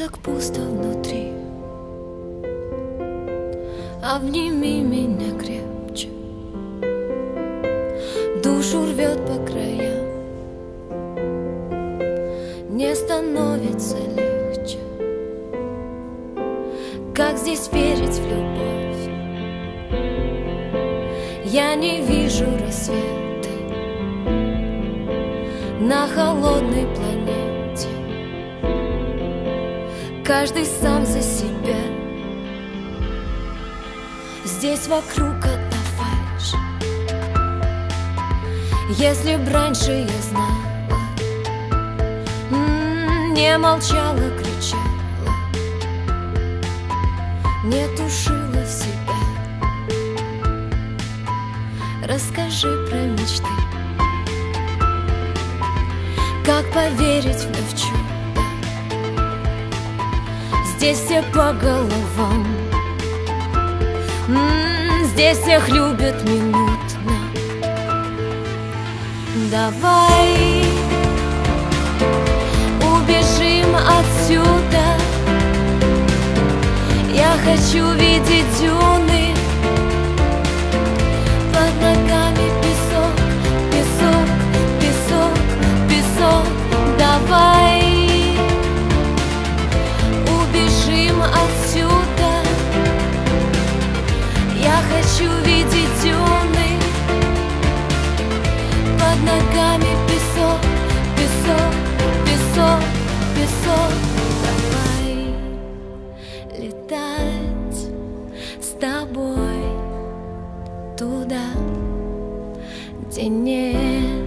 так пусто внутри. Обними меня крепче. Душу рвет по краям. Не становится легче. Как здесь верить в любовь? Я не вижу рассветы На холодной планете Каждый сам за себя. Здесь вокруг одна фальшь. Если б раньше я знала м, Не молчала, кричала Не тушила себя Расскажи про мечты. Как поверить в чудо Здесь все по головам. М, Здесь всех любят минутно. Давай убежим отсюда. Я хочу видеть дюны хочу видеть дюны Под ногами песок, песок, песок, песок. Давай летать с тобой Туда, где нет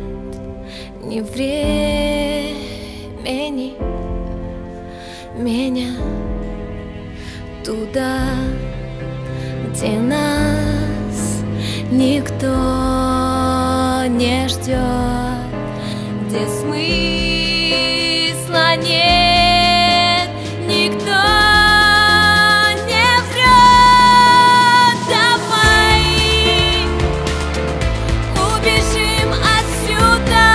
ни времени. Меня туда, где нас никто не ждет, где смысла нет, никто не врет. Давай убежим отсюда.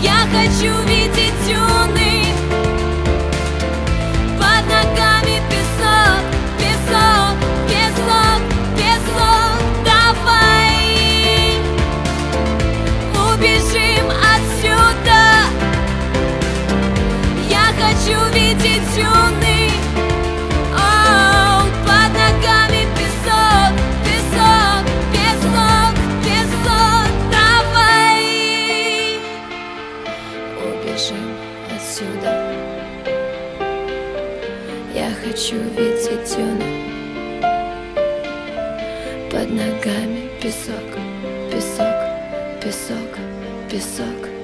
Я хочу видеть дюны Оу, Под ногами песок, песок, песок, песок. Давай. Убежим отсюда. Я хочу видеть дюны Под ногами песок, песок, песок, песок